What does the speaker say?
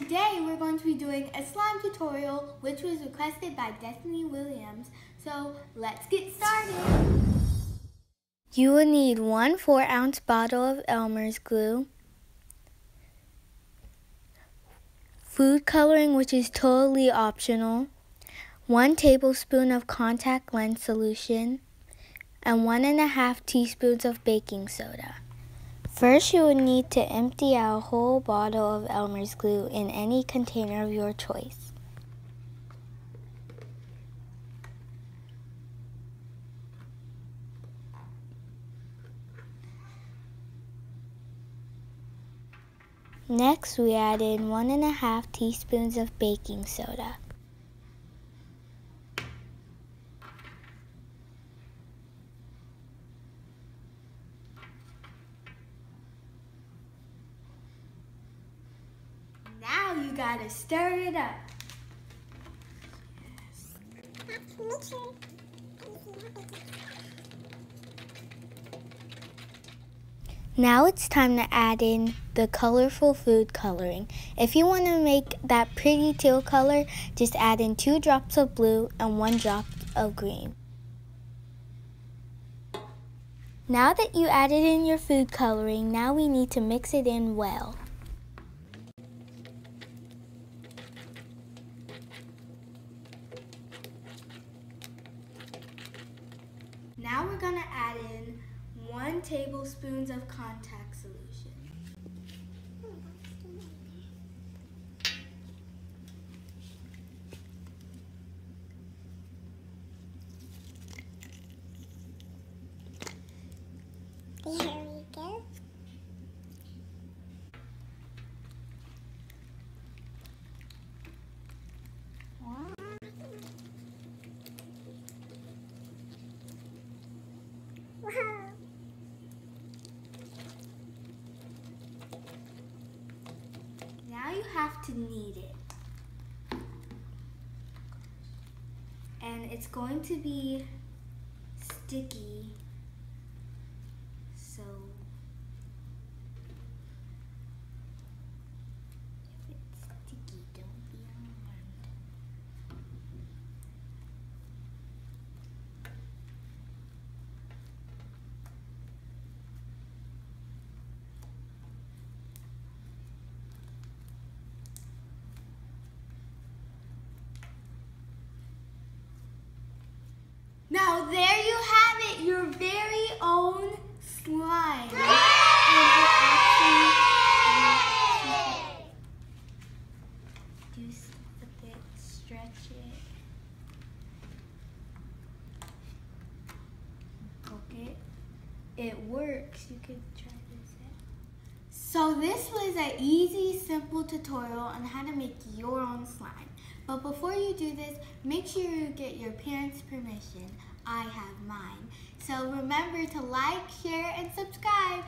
we're going to be doing a slime tutorial, which was requested by Destiny Williams. So let's get started. You will need one 4 ounce bottle of Elmer's glue, food coloring which is totally optional, 1 tablespoon of contact lens solution, and 1 and a half teaspoons of baking soda. First, you will need to empty out a whole bottle of Elmer's glue in any container of your choice. Next, we add in one and a half teaspoons of baking soda. Gotta stir it up. Now it's time to add in the colorful food coloring. If you want to make that pretty teal color, just add in two drops of blue and one drop of green. Now that you added in your food coloring, now we need to mix it in well. Now we're going to add in one tablespoons of contact solution. Yeah. Now you have to knead it. And it's going to be sticky. So Now there you have it, your very own slime. Just a bit, stretch it. Cook it. It works. You could try this out. So this was an easy, simple tutorial on how to make your own slime. But before you do this, make sure you get your parents' permission. I have mine. So remember to like, share, and subscribe.